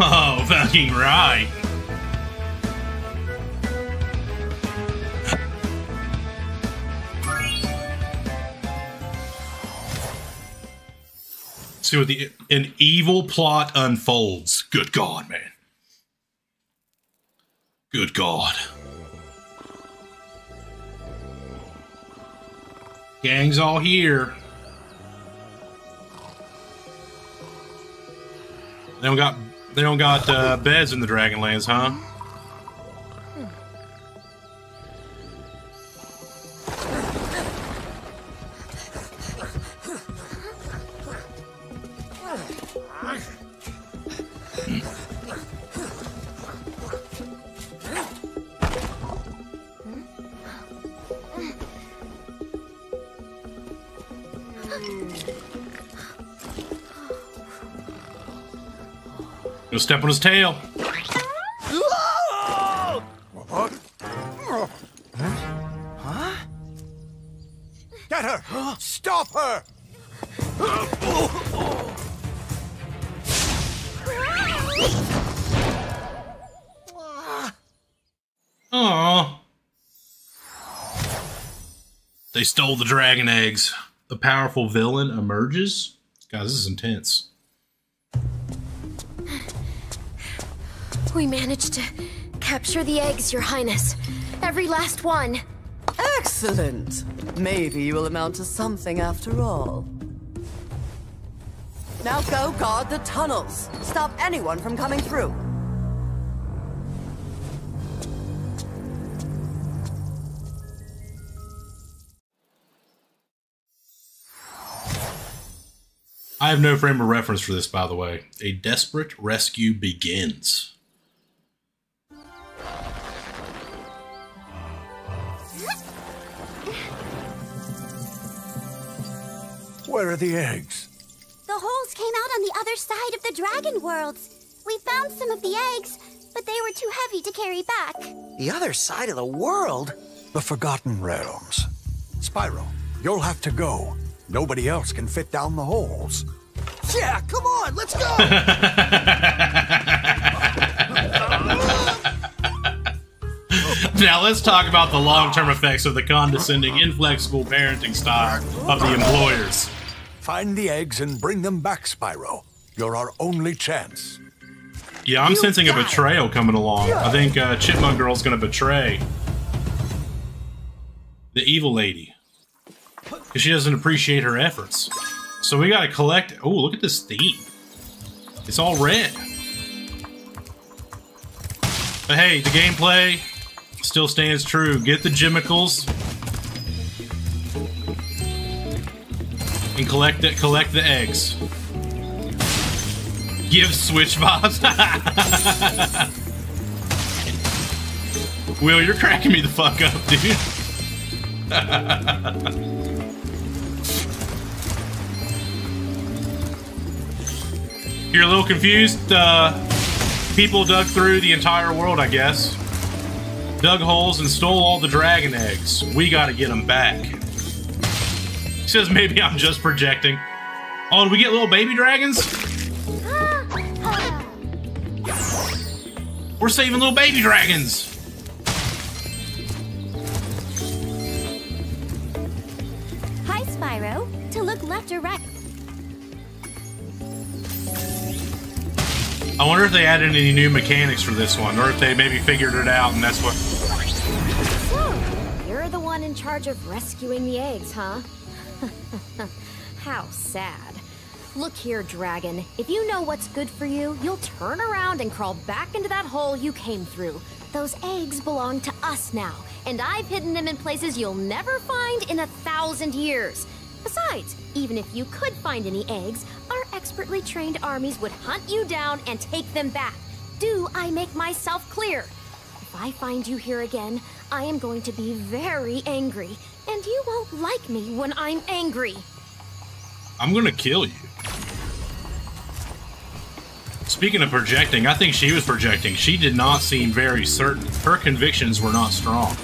Oh, fucking right. See what the an evil plot unfolds. Good God, man. Good God. Gang's all here. They don't got they don't got uh, beds in the Dragonlands, huh? Go step on his tail. Huh? Get her! Stop her! Aww. They stole the dragon eggs. The powerful villain emerges. Guys, this is intense. We managed to capture the eggs, Your Highness. Every last one. Excellent. Maybe you will amount to something after all. Now go guard the tunnels. Stop anyone from coming through. I have no frame of reference for this, by the way. A desperate rescue begins. Where are the eggs? The holes came out on the other side of the dragon worlds. We found some of the eggs, but they were too heavy to carry back. The other side of the world? The Forgotten Realms. Spyro, you'll have to go. Nobody else can fit down the holes. Yeah, come on, let's go! now let's talk about the long-term effects of the condescending, inflexible parenting style of the employers. Find the eggs and bring them back, Spyro. You're our only chance. Yeah, I'm sensing a betrayal coming along. I think uh, Chipmunk Girl's gonna betray the evil lady because she doesn't appreciate her efforts. So we gotta collect. Oh, look at this theme. It's all red. But hey, the gameplay still stands true. Get the Gemicals and collect it. Collect the eggs. Give Switch vibes. Will, you're cracking me the fuck up, dude. You're a little confused? Uh, people dug through the entire world, I guess. Dug holes and stole all the dragon eggs. We gotta get them back. He says maybe I'm just projecting. Oh, did we get little baby dragons? We're saving little baby dragons. Hi, Spyro. To look left or right. I wonder if they added any new mechanics for this one, or if they maybe figured it out and that's what. So, you're the one in charge of rescuing the eggs, huh? How sad. Look here, Dragon. If you know what's good for you, you'll turn around and crawl back into that hole you came through. Those eggs belong to us now, and I've hidden them in places you'll never find in a thousand years. Besides, even if you could find any eggs, our expertly trained armies would hunt you down and take them back. Do I make myself clear? If I find you here again, I am going to be very angry, and you won't like me when I'm angry. I'm gonna kill you. Speaking of projecting, I think she was projecting. She did not seem very certain. Her convictions were not strong.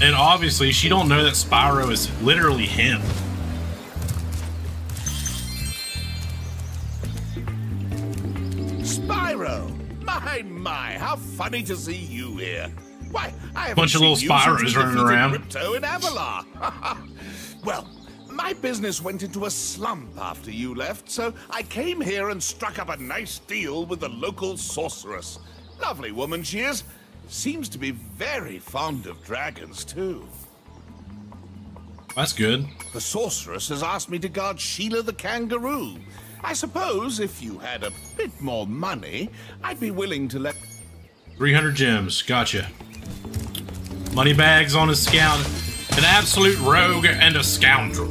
And obviously, she don't know that Spyro is literally him. How funny to see you here. Why, I haven't Bunch of little you Spyros since we running around. Ripto in Avalar. well, my business went into a slump after you left, so I came here and struck up a nice deal with the local sorceress. Lovely woman she is. Seems to be very fond of dragons, too. That's good. The sorceress has asked me to guard Sheila the kangaroo. I suppose if you had a bit more money, I'd be willing to let 300 gems. Gotcha. Moneybags on a scout. An absolute rogue and a scoundrel.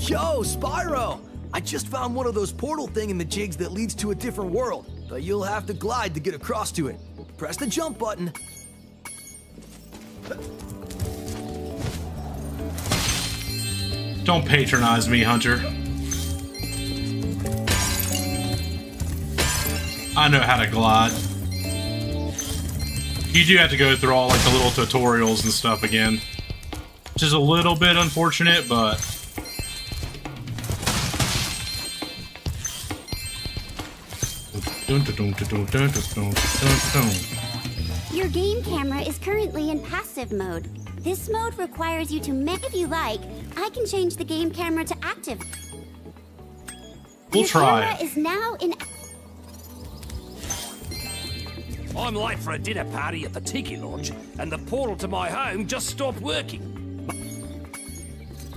Yo, Spyro! I just found one of those portal thing in the jigs that leads to a different world, but you'll have to glide to get across to it. Press the jump button. Don't patronize me, Hunter. I know how to glide. You do have to go through all like the little tutorials and stuff again. Which is a little bit unfortunate, but... Your game camera is currently in passive mode. This mode requires you to make if you like. I can change the game camera to active. We'll Your try. Camera is now in I'm late for a dinner party at the Tiki Lodge, and the portal to my home just stopped working.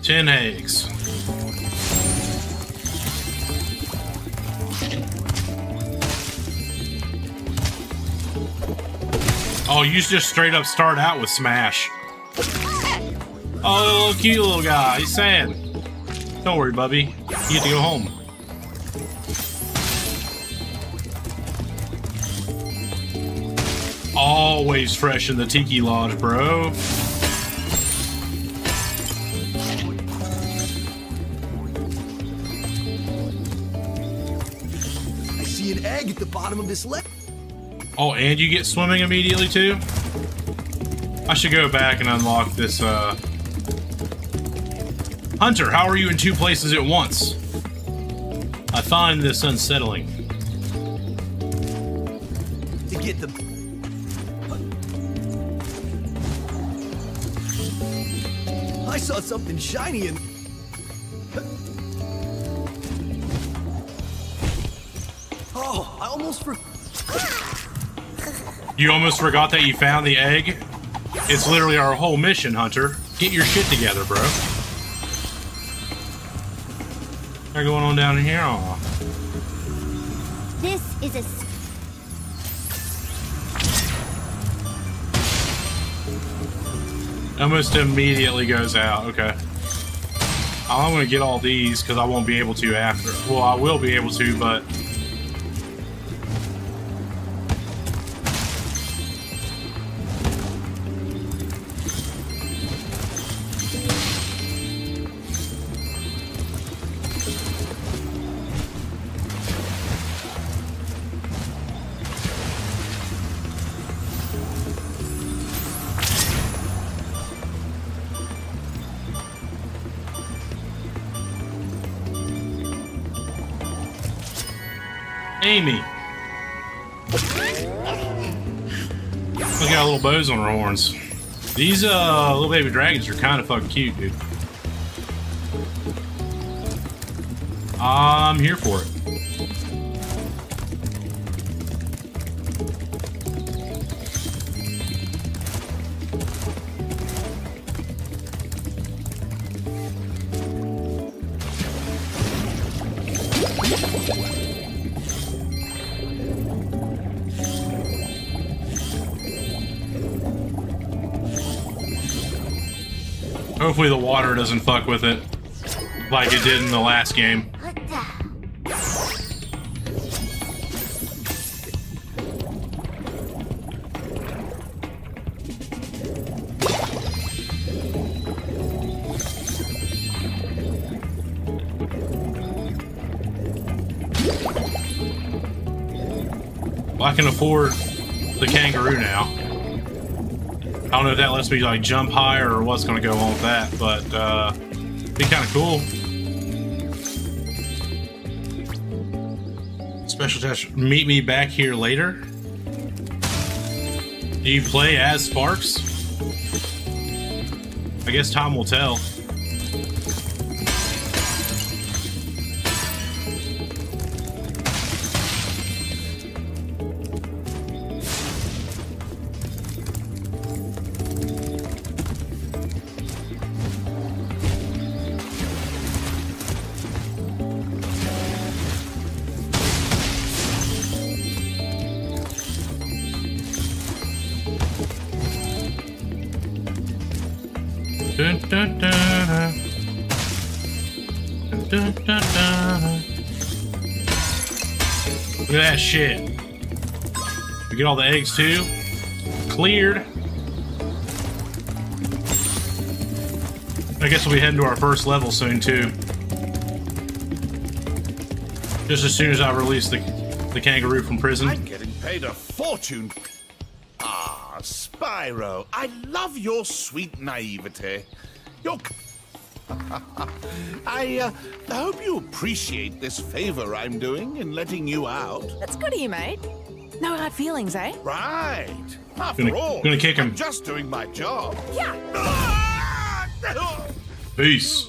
Ten eggs. Oh, you just straight up start out with Smash. Oh, cute little guy. He's sad. Don't worry, Bubby. You get to go home. Always fresh in the Tiki Lodge, bro. I see an egg at the bottom of this lake. Oh, and you get swimming immediately too? I should go back and unlock this, uh... Hunter, how are you in two places at once? I find this unsettling. To get the... saw something shiny and... Oh, I almost for... You almost forgot that you found the egg? It's literally our whole mission, Hunter. Get your shit together, bro. What's going on down here? Aw. this is a Almost immediately goes out. Okay. I'm gonna get all these because I won't be able to after. Well, I will be able to, but Amy. Look got little bows on her horns. These uh little baby dragons are kind of fucking cute, dude. I'm here for it. Hopefully the water doesn't fuck with it like it did in the last game. I can afford the kangaroo now. I don't know if that lets me like jump higher or what's going to go on with that, but uh, be kind of cool. Special touch. Meet me back here later. Do you play as Sparx? I guess time will tell. Shit. We get all the eggs too. Cleared. I guess we'll be heading to our first level soon too. Just as soon as I release the the kangaroo from prison. I'm getting paid a fortune. Ah, Spyro, I love your sweet naivete. Your. I uh, hope you appreciate this favor I'm doing in letting you out. That's good of you, mate. No hard feelings, eh? Right. After Gonna- all, gonna kick him. I'm just doing my job. Yeah. Peace.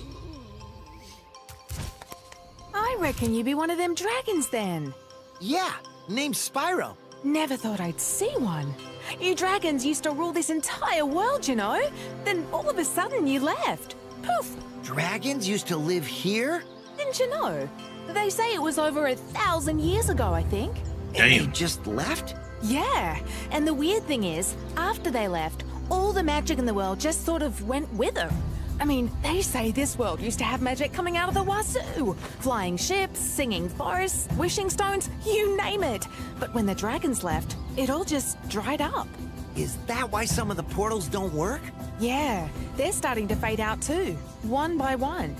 I reckon you'd be one of them dragons then. Yeah, name's Spyro. Never thought I'd see one. You dragons used to rule this entire world, you know? Then all of a sudden you left. Poof! Dragons used to live here? Didn't you know? They say it was over a thousand years ago, I think. And they Damn. just left? Yeah, and the weird thing is, after they left, all the magic in the world just sort of went with them. I mean, they say this world used to have magic coming out of the wazoo. Flying ships, singing forests, wishing stones, you name it. But when the dragons left, it all just dried up. Is that why some of the portals don't work? Yeah, they're starting to fade out too, one by one.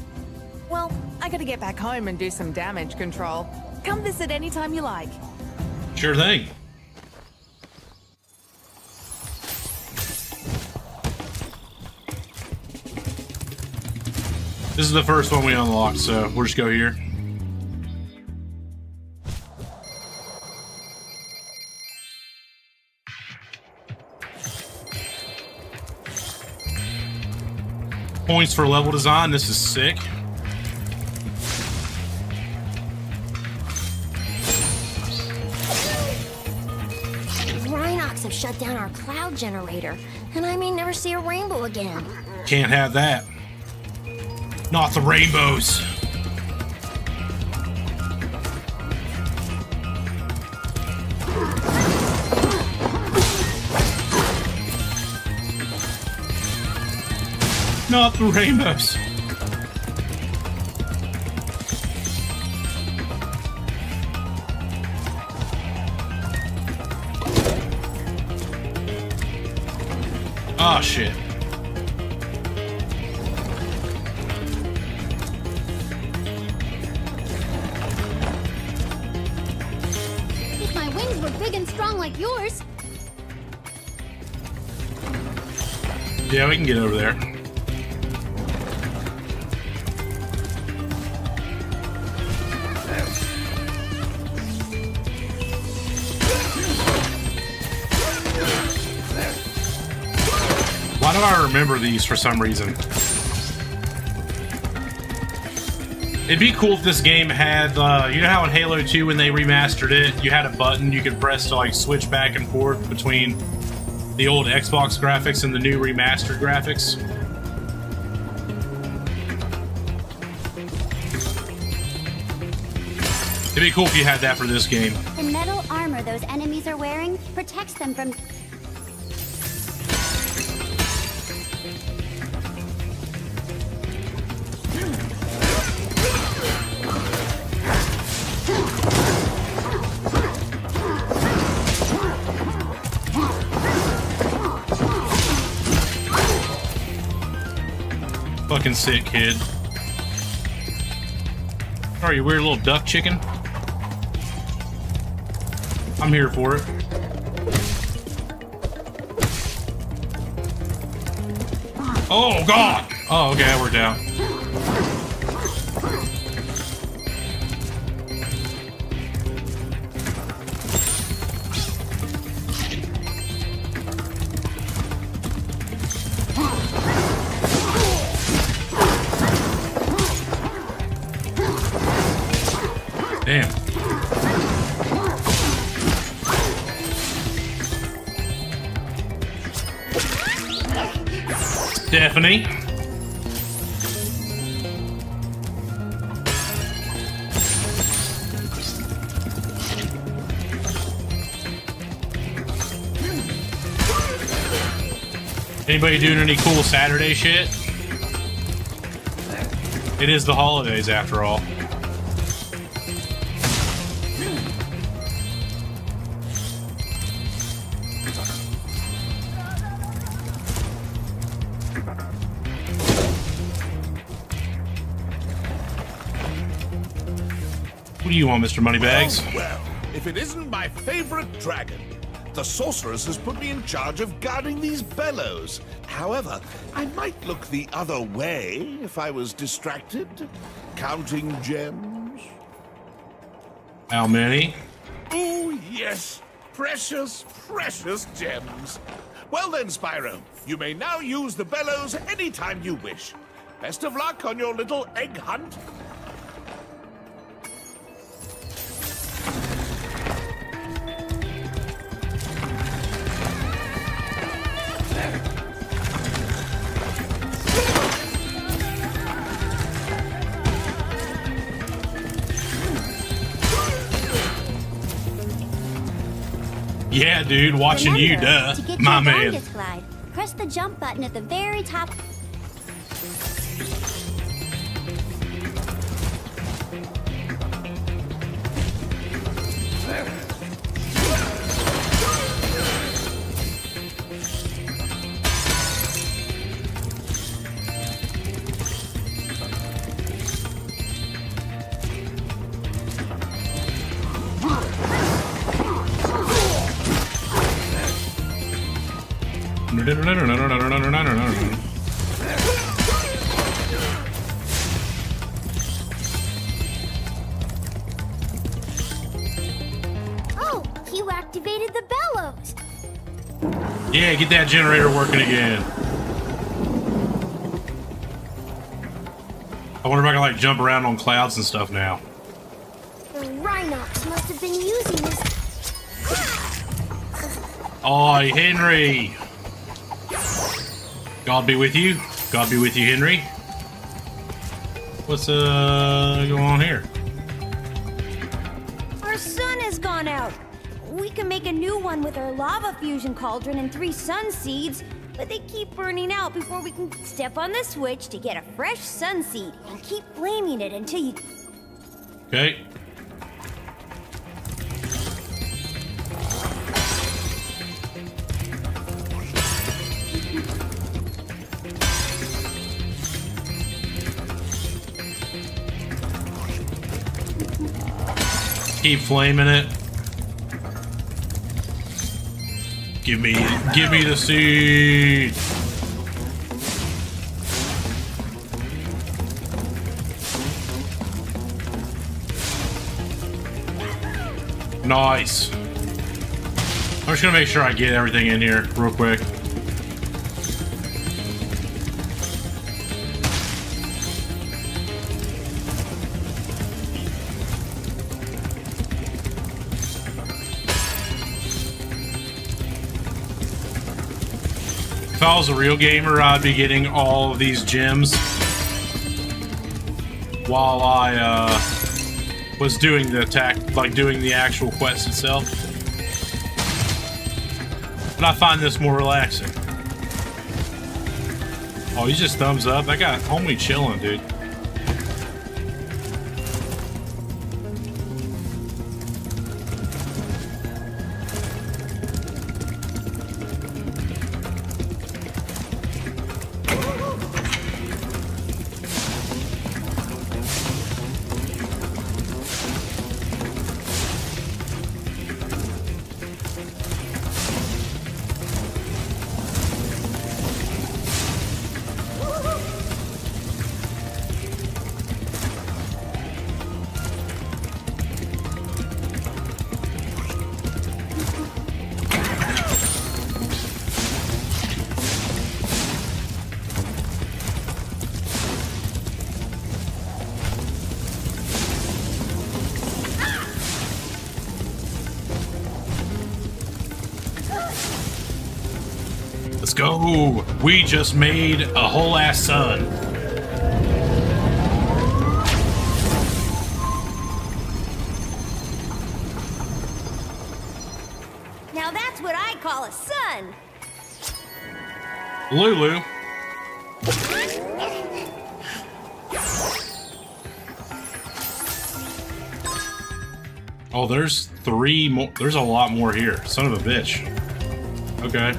Well, I gotta get back home and do some damage control. Come visit anytime you like. Sure thing. This is the first one we unlocked, so we'll just go here. Points for level design. This is sick. Rhynocs have shut down our cloud generator, and I may never see a rainbow again. Can't have that. Not the rainbows. Not the remember these for some reason? It'd be cool if this game had, uh, you know how in Halo 2 when they remastered it, you had a button you could press to like switch back and forth between the old Xbox graphics and the new remastered graphics. It'd be cool if you had that for this game. the metal armor those enemies are wearing protects them from. Fucking sick, kid. Are you weird little duck chicken? I'm here for it. Oh god! Oh, okay, we're down. Stephanie. Anybody doing any cool Saturday shit? It is the holidays after all. Do you want, Mr. Moneybags? Oh, well, if it isn't my favorite dragon. The sorceress has put me in charge of guarding these bellows. However, I might look the other way if I was distracted. Counting gems. How many? Oh, yes. Precious, precious gems. Well then, Spyro, you may now use the bellows anytime you wish. Best of luck on your little egg hunt. Dude, watching you, Remember, duh. To get My man. glide, press the jump button at the very top. Get that generator working again. I wonder if I can like jump around on clouds and stuff now. The Rhynocs must have been using this. Oi, Henry! God be with you. God be with you, Henry. What's uh going on here? Our sun has gone out. Can make a new one with our lava fusion cauldron and three sun seeds, but they keep burning out before we can step on the switch to get a fresh sun seed and keep flaming it until you. Okay. Keep flaming it. Give me, give me the seed. Nice. I'm just gonna make sure I get everything in here real quick. I was a real gamer, I'd be getting all of these gems while I uh, was doing the attack, like doing the actual quest itself. But I find this more relaxing. Oh, he's just thumbs up. That guy, homie chilling, dude. Let's go. We just made a whole ass sun. Now that's what I call a sun. Lulu. Oh, there's three more. There's a lot more here. Son of a bitch. Okay.